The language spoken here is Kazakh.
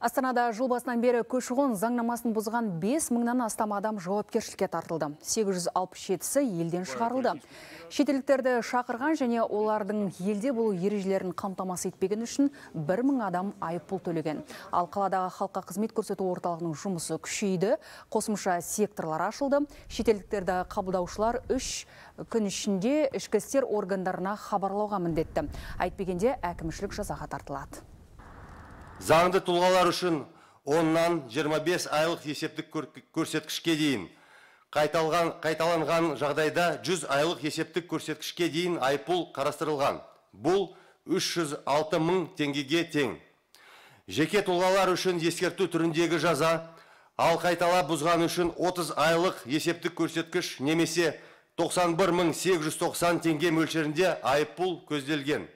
Астанада жыл басынан бері көші-қон заңнамасын бұзған 5 мыңнан астам адам жауапкершілікке тартылды. 867-сі елден шығарылды. Шетелдіктерді шақырған және олардың елде болу ережелерін қамтамасыз етпеген үшін 1 мың адам айыппұл төлеген. Ал қаладағы халыққа қызмет көрсету орталығының жұмысы күшейді, қосымша секторлар ашылды. Шетелдіктерді қабылдаушылар үш күн ішінде ішкі істер органдарына хабарлауға міндетті. Айтпегенде әкімшілік жазаға тартылады заңды тұлғалар үшін оннан 25 айлық есептік көрсеткішке дейін қайталған, қайталанған жағдайда 100 айлық есептік көрсеткішке дейін айыппұл қарастырылған. Бұл 306 мың теңгеге тең. Жеке тұлғалар үшін ескерту түріндегі жаза ал қайталап бұзған үшін 30 айлық есептік көрсеткіш немесе 91 мың 890 теңге мөлшерінде айыппұл көзделген.